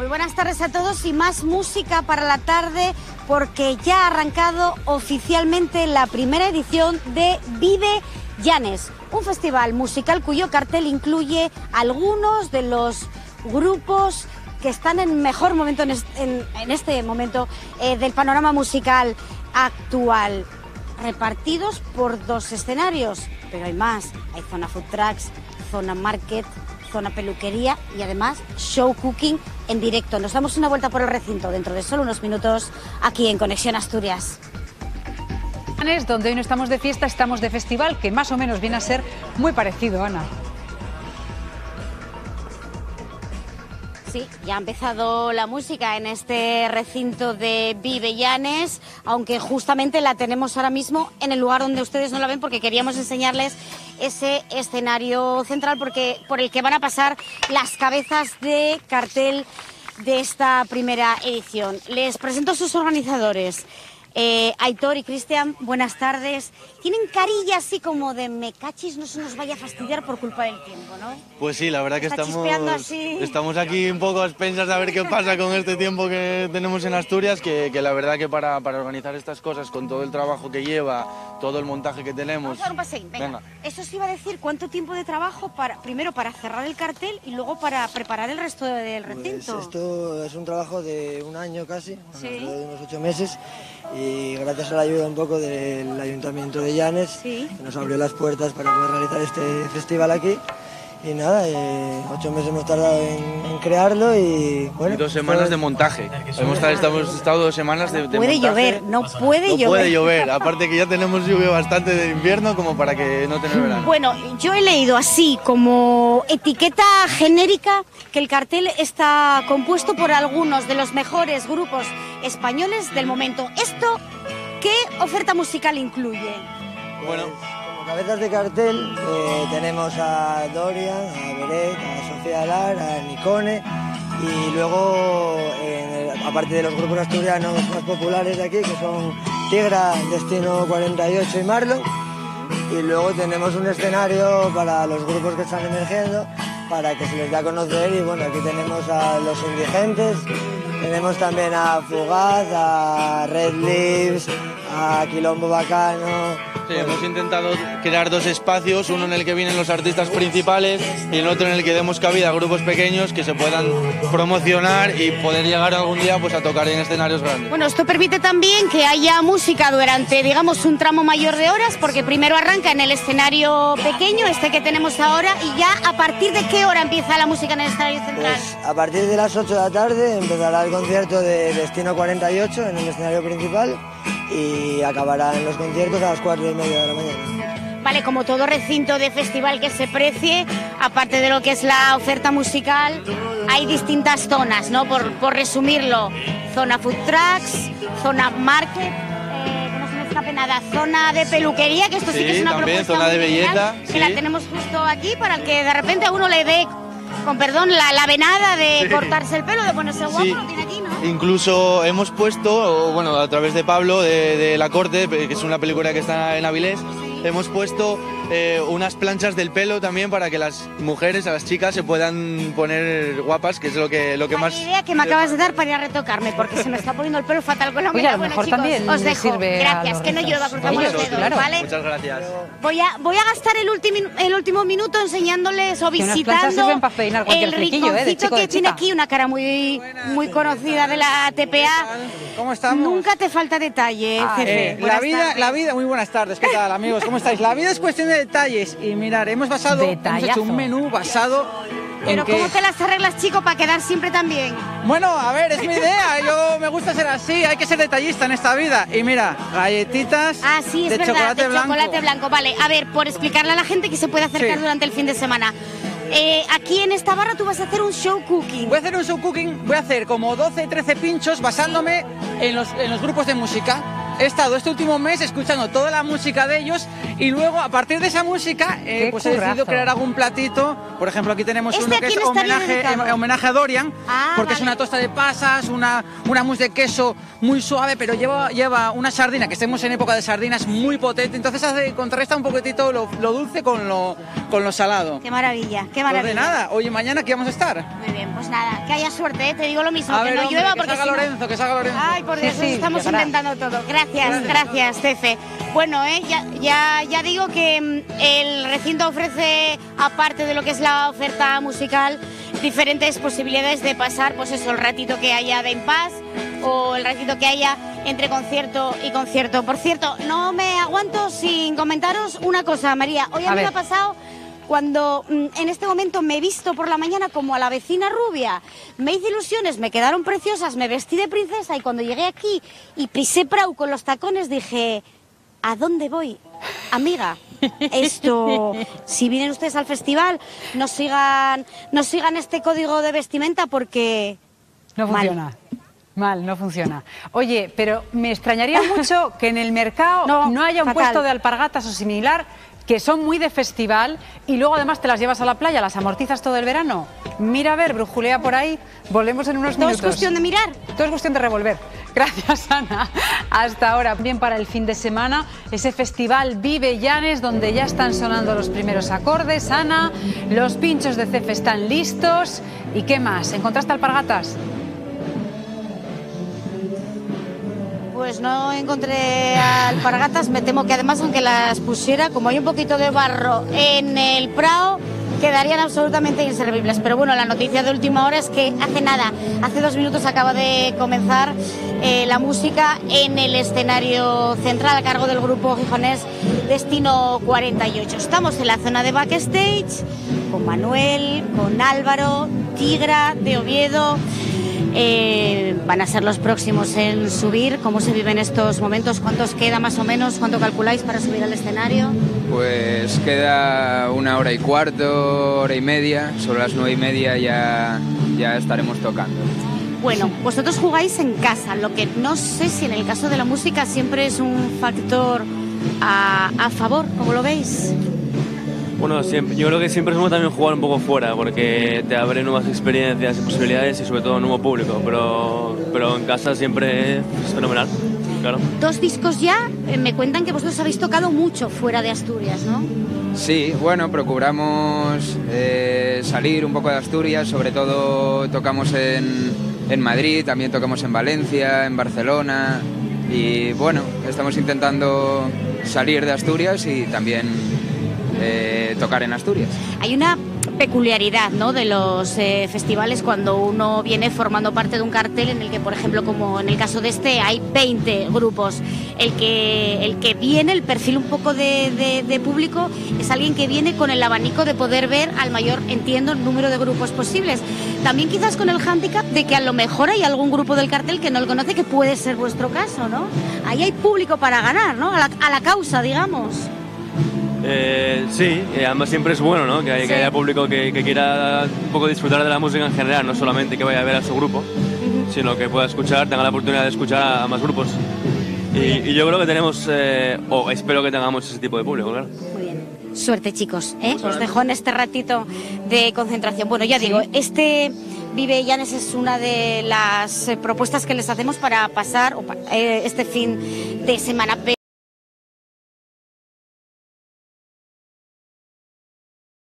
Muy buenas tardes a todos y más música para la tarde porque ya ha arrancado oficialmente la primera edición de Vive Llanes, un festival musical cuyo cartel incluye algunos de los grupos que están en mejor momento en, este momento eh, del panorama musical actual, repartidos por dos escenarios, pero hay más, hay zona food trucks, zona market, zona peluquería y además show cooking en directo. Nos damos una vuelta por el recinto dentro de solo unos minutos aquí en Conexión Asturias. Donde hoy no estamos de fiesta, estamos de festival, que más o menos viene a ser muy parecido, Ana. Sí, ya ha empezado la música en este recinto de Vivellanes, aunque justamente la tenemos ahora mismo en el lugar donde ustedes no la ven porque queríamos enseñarles ese escenario central porque, por el que van a pasar las cabezas de cartel de esta primera edición. Les presento a sus organizadores. Eh, Aitor y Cristian, buenas tardes. Tienen carilla así como de me cachis, no se nos vaya a fastidiar por culpa del tiempo, ¿no? Pues sí, la verdad que estamos, estamos aquí un poco a expensas de ver qué pasa con este tiempo que tenemos en Asturias, que, la verdad que para, organizar estas cosas, con todo el trabajo que lleva, todo el montaje que tenemos... Vamos a dar un paseo, venga. Eso sí iba a decir, ¿cuánto tiempo de trabajo para, primero para cerrar el cartel y luego para preparar el resto del pues recinto? esto es un trabajo de un año casi, de unos ocho meses y gracias a la ayuda un poco del Ayuntamiento de Llanes, que nos abrió las puertas para poder realizar este festival aquí. Y nada, eh, ocho meses hemos tardado en, crearlo y bueno. dos semanas de montaje. Hemos estado, estado dos semanas de, de puede llover, no puede llover. No puede llover, aparte que ya tenemos lluvia bastante de invierno como para que no tener verano. Bueno, yo he leído así como etiqueta genérica que el cartel está compuesto por algunos de los mejores grupos españoles del momento. ¿Esto qué oferta musical incluye? Bueno, como cabezas de cartel eh, tenemos a Dorian, a Beret, a Sofía Lar, a Nicone y luego, aparte de los grupos asturianos más populares de aquí, que son Tigra, Destino 48 y Marlon, y luego tenemos un escenario para los grupos que están emergiendo, para que se les dé a conocer. Y bueno, aquí tenemos a los indigentes, tenemos también a Fugaz, a Red Leaves, a Quilombo Bacano, hemos intentado crear dos espacios, uno en el que vienen los artistas principales y el otro en el que demos cabida a grupos pequeños que se puedan promocionar y poder llegar algún día pues, a tocar en escenarios grandes. Bueno, esto permite también que haya música durante, digamos, un tramo mayor de horas, porque primero arranca en el escenario pequeño, este que tenemos ahora, y ya a partir de qué hora empieza la música en el escenario central? Pues a partir de las 8 de la tarde empezará el concierto de Destino 48 en el escenario principal y acabarán los conciertos a las 4 y media de la mañana. Vale, como todo recinto de festival que se precie, aparte de lo que es la oferta musical, hay distintas zonas, ¿no? Por, por resumirlo, zona food trucks, zona market, eh, que no se me escape nada, zona de peluquería, que esto sí, que es una también, zona de belleza, que la tenemos justo aquí para que de repente a uno le dé con perdón, la, la venada de cortarse el pelo, de ponerse guapo, lo tiene aquí, ¿no? Incluso hemos puesto, bueno, a través de Pablo, de, de La Corte, que es una película que está en Avilés, hemos puesto eh, unas planchas del pelo también para que las mujeres, a las chicas, se puedan poner guapas, que es lo que, lo que más... La idea que me acabas de dar para ir a retocarme, porque se me está poniendo el pelo fatal con la a lo mejor también os dejo. Gracias, que no llueva, cruzamos los dedos, ¿vale? Muchas gracias. Voy a, voy a gastar el, último el último minuto enseñándoles o visitando el rinconcito ¿eh? que tiene aquí, una cara muy, muy conocida de la TPA. ¿Cómo estamos? Nunca te falta detalle, ah, eh, la, vida, la vida, muy buenas tardes, ¿qué tal amigos? ¿Cómo estáis? La vida es cuestión de detalles. Y mirar, hemos basado, hemos hecho un menú basado pero ¿cómo te las arreglas, chico, para quedar siempre tan bien? Bueno, a ver, es mi idea. Yo me gusta ser así, hay que ser detallista en esta vida. Y mira, galletitas ah, sí, es de verdad, chocolate de blanco. chocolate blanco. Vale, a ver, por explicarle a la gente que se puede acercar durante el fin de semana. Eh, aquí en esta barra tú vas a hacer un show cooking. Voy a hacer un show cooking, voy a hacer como 12, 13 pinchos basándome en los, en los grupos de música. He estado este último mes escuchando toda la música de ellos y luego a partir de esa música eh, pues he decidido crear algún platito. Por ejemplo, aquí tenemos ¿Este uno que es homenaje, eh, homenaje, a Dorian, ah, porque es una tosta de pasas, una, una mousse de queso muy suave, pero lleva, lleva una sardina, que estemos en época de sardinas, muy potente. Entonces hace, contrasta un poquitito lo, dulce con lo, con lo salado. Qué maravilla, qué maravilla. Pues de nada, oye, mañana aquí vamos a estar. Muy bien, pues nada, que haya suerte, ¿eh? te digo lo mismo, que no llueva porque. Que salga Lorenzo, que salga Lorenzo. Ay, por Dios, estamos inventando todo. Gracias, gracias, Cefe. Bueno, ¿eh? ya, ya, ya digo que mm, el recinto ofrece, aparte de lo que es la oferta musical, diferentes posibilidades de pasar, pues eso, el ratito que haya de impas o el ratito que haya entre concierto y concierto. Por cierto, no me aguanto sin comentaros una cosa, María. Hoy a, mí me ha pasado cuando mm, en este momento me he visto por la mañana como a la vecina rubia. Me hice ilusiones, me quedaron preciosas, me vestí de princesa y cuando llegué aquí y pisé Prau con los tacones dije, ¿a dónde voy? Amiga, esto, si vienen ustedes al festival, no sigan, no sigan este código de vestimenta porque... No funciona. Mal, no funciona. Oye, pero me extrañaría mucho que en el mercado no, haya un puesto de alpargatas o similar que son muy de festival y luego además te las llevas a la playa, las amortizas todo el verano. Mira a ver, brujulea por ahí, volvemos en unos minutos. Todo es cuestión de mirar. Todo es cuestión de revolver. Gracias, Ana. Hasta ahora. Bien para el fin de semana, ese festival Vive Llanes, donde ya están sonando los primeros acordes. Ana, los pinchos de Cefe están listos. ¿Y qué más? ¿Encontraste alpargatas? Pues no encontré alpargatas, me temo que además aunque las pusiera, como hay un poquito de barro en el prado, quedarían absolutamente inservibles. Pero bueno, la noticia de última hora es que hace nada, hace dos minutos acaba de comenzar eh, la música en el escenario central a cargo del grupo gijonés Destino 48. Estamos en la zona de backstage con Manuel, con Álvaro, Tigra de Oviedo. Eh, van a ser los próximos en subir. ¿Cómo se viven estos momentos? ¿Cuántos queda más o menos? ¿Cuánto calculáis para subir al escenario? Pues queda una hora y cuarto, hora y media. Sobre las nueve y media ya, ya estaremos tocando. Bueno, vosotros jugáis en casa, lo que no sé si en el caso de la música siempre es un factor a, a favor, ¿cómo lo veis? Bueno, siempre, yo creo que siempre es bueno también jugar un poco fuera, porque te abre nuevas experiencias y posibilidades y sobre todo nuevo público, pero, pero en casa siempre es fenomenal. Claro. Dos discos ya, eh, me cuentan que vosotros habéis tocado mucho fuera de Asturias, ¿no? Sí, bueno, procuramos eh, salir un poco de Asturias, sobre todo tocamos en, en Madrid, también tocamos en Valencia, en Barcelona y bueno, estamos intentando salir de Asturias y también eh, tocar en Asturias. Hay una peculiaridad ¿no? de los eh, festivales cuando uno viene formando parte de un cartel en el que, por ejemplo, como en el caso de este, hay 20 grupos. El que, el que viene, el perfil un poco de, de, público, es alguien que viene con el abanico de poder ver al mayor, entiendo, número de grupos posibles. También quizás con el hándicap de que a lo mejor hay algún grupo del cartel que no lo conoce, que puede ser vuestro caso, ¿no? Ahí hay público para ganar, ¿no? a la causa, digamos. Eh, sí, además siempre es bueno ¿no? que, haya público que, quiera un poco disfrutar de la música en general, no solamente que vaya a ver a su grupo, sino que pueda escuchar, tenga la oportunidad de escuchar a, más grupos. Y, yo creo que tenemos, eh, o espero que tengamos ese tipo de público, claro. Muy bien. Suerte, chicos. ¿eh? Os dejo en este ratito de concentración. Bueno, ya digo, este Vive Llanes es una de las propuestas que les hacemos para pasar este fin de semana.